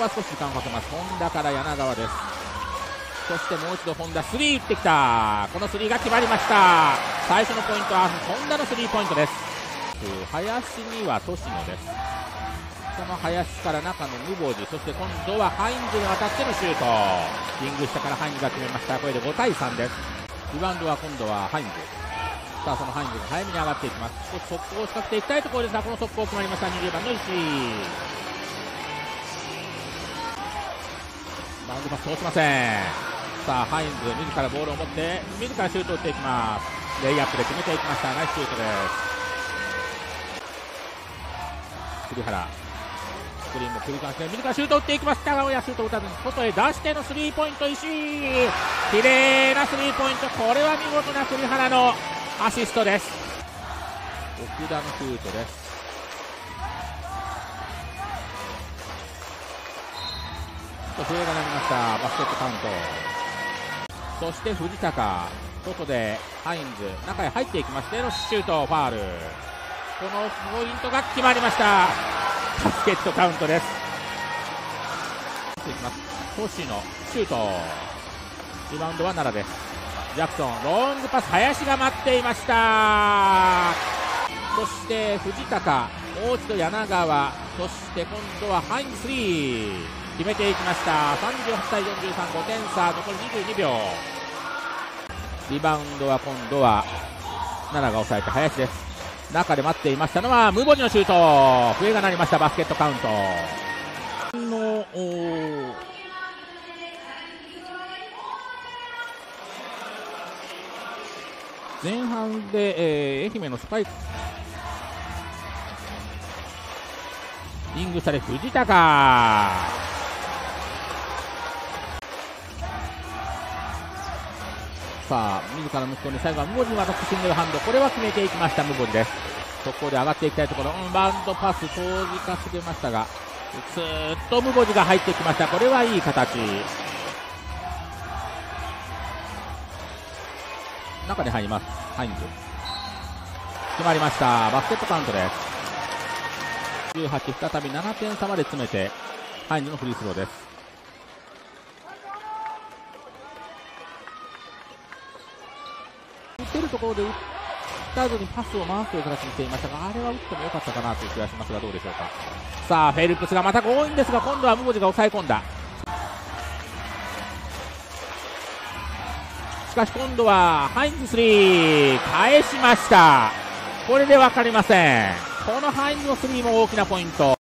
こは少し時間をかけます。本田から柳川です。そしてもう一度本田スリー打ってきた。このスリーが決まりました。最初のポイントは本田のスリーポイントです。林には年野です。その林から中のムボジそして今度はハインズに渡ってのシュート。リング下からハインズが決めました。これで5対3です。リバウンドは今度はハインズ。さあそのハインズが早めに上がっていきます。少し速攻を仕掛けていきたいところですがこの速攻決まりました。20番の石バウンドパス通しませんさあハインズ自らボールを持って自らシュートを打っていきますレイアップで決めていきましたナイスシュートです栗原。スクリーンも繰り返して自らシュートを打っていきましたが親シュートを打たずに外へ出してのスリーポイント石井綺麗なスリーポイントこれは見事な栗原。のアシストです奥田のシュートです笛が鳴りました。バスケットカウント。そして藤高。外でハインズ。中へ入っていきましてのシュートファール。このポイントが決まりました。バスケットカウントです。いきます。星野シュート。リバウンドは奈良です。ジャクソンロングパス林が待っていました。そして藤高。もう一度柳川そして今度はハインスリー決めていきました。38対43、5点差残り22秒。リバウンドは今度は奈良が抑えて林です。中で待っていましたのはムボジのシュート。笛が鳴りました。バスケットカウント。の前半で、えー、愛媛のスパイク。リングされ藤高。さあ自らの息子に最後はムボジに渡ってシングルハンド。これは決めていきましたムボジです。速攻で上がっていきたいところ、うん、バウンドパス長時化してましたがずっとムボジが入ってきました。これはいい形。中に入ります。ハインズ決まりました。バスケットカウントです。18再び7点差まで詰めてハインズのフリースローです。打てるところで打った後にパスを回すという形にしていましたがあれは打ってもよかったかなという気がしますがどうでしょうか。さあフェルプスがまた強引ですが今度はムボジが抑え込んだ。しかし今度はハインズスリー返しました。これで分かりません。このハインズのスリーも大きなポイント。